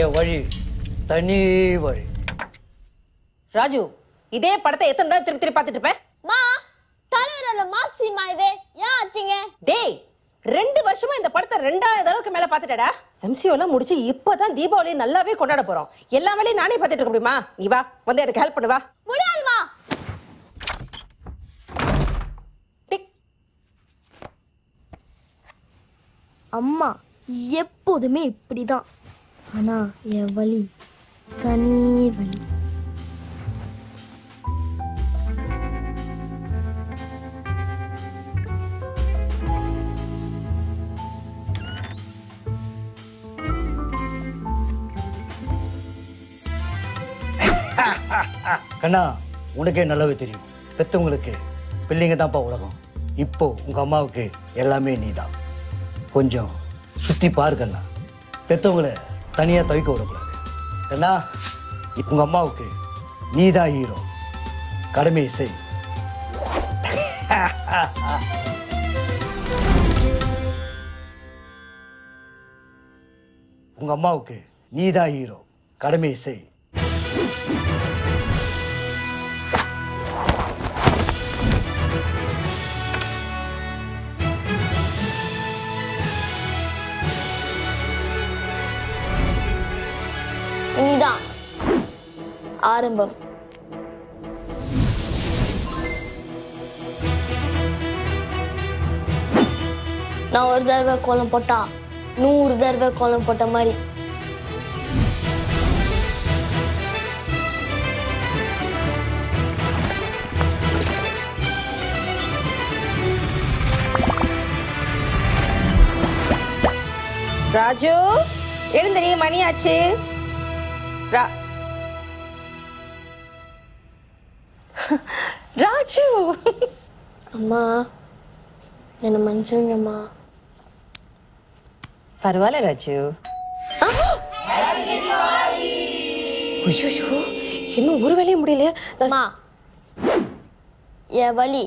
என் வழி. தனி வழி. ராஜு இதே படத்தை எத்தனை தடவை திருப்பி திருப்பி பார்த்துட்டு இருப்பேன் மா தலைவரோட மாசிமா இது. ஏன் ஆச்சுங்க? டேய் ரெண்டு வருஷமா இந்த படத்தை ரெண்டாயிரம் தடவைக்கு மேல பாத்துட்டடா எம்சிஓலாம் முடிச்சு இப்பதான் தீபாவளி நல்லாவே கொண்டாட போறோம். எல்லா வேலையும் நானே பார்த்துட்டு இருக்க முடியுமா? நீ வா வந்து எனக்கு ஹெல்ப் பண்ணு வா. முடியாதுமா. அம்மா எப்போதுமே இப்படிதான். ஆனால் என் வழி தனி வழி கண்ணா உனக்கே நல்லாவே தெரியும். பெத்தவங்களுக்கு பிள்ளைங்க தான்ப்பா உலகம். இப்போ உங்க அம்மாவுக்கு எல்லாமே நீ தான் கொஞ்சம் சுத்தி பாரு கண்ணா. பெத்தவங்கள தனியா தவிக்க விடக்கூடாது. ஏன்னா இப்ப உங்க அம்மாவுக்கு நீதான் ஹீரோ கடமையை செய் உங்க அம்மாவுக்கு நீதான் ஹீரோ கடமையை செய் ஆரம்பம். நான் ஒரு தடவை கோலம் போட்டா நூறு தடவை கோலம் போட்ட மாதிரி. ராஜு எழுந்தடி மணியாச்சு. ரா ராஜு! அம்மா என்னை மன்னிச்சிருங்கம்மா. பரவாயில்ல ராஜு. ஐயோ இன்னும் ஒரு வேலையும் முடியல அம்மா என் வலி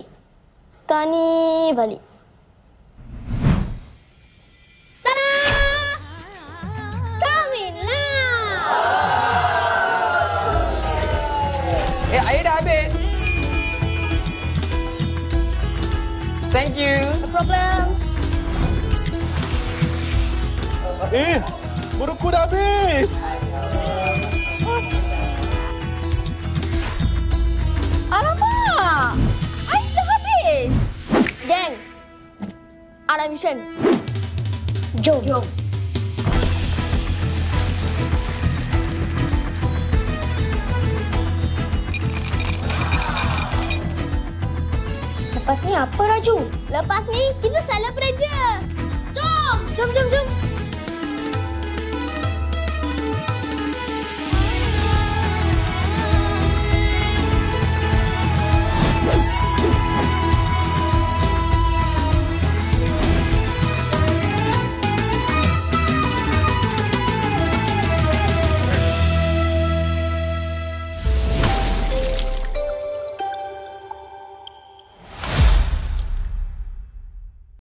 தனி வலி. Thank you. No problem. Eh, buruku dah habis. Alamak! Ais dah habis! Geng, ada mission. Jom. Jom. Lepas ni apa Raju? Lepas ni kita celebrate je. Jom! Jom, jom, jom.